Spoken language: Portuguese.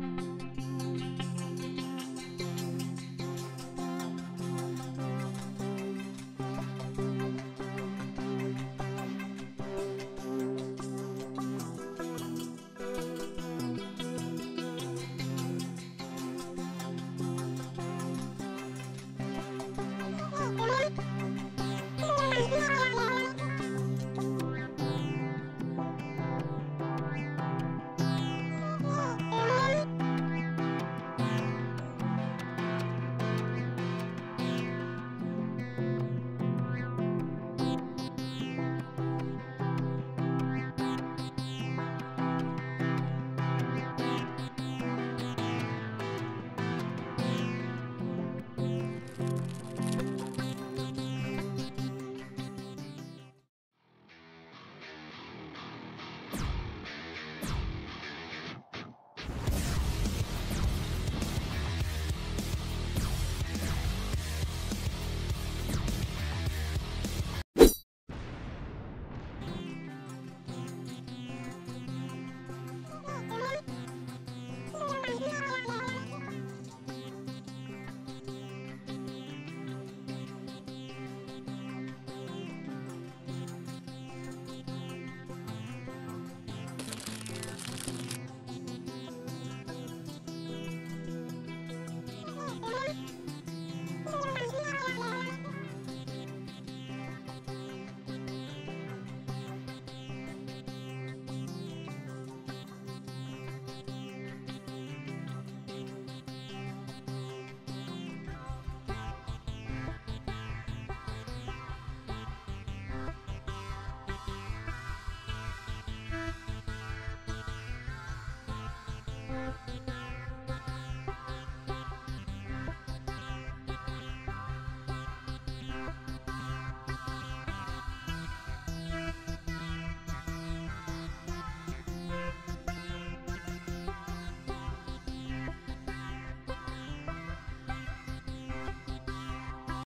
Música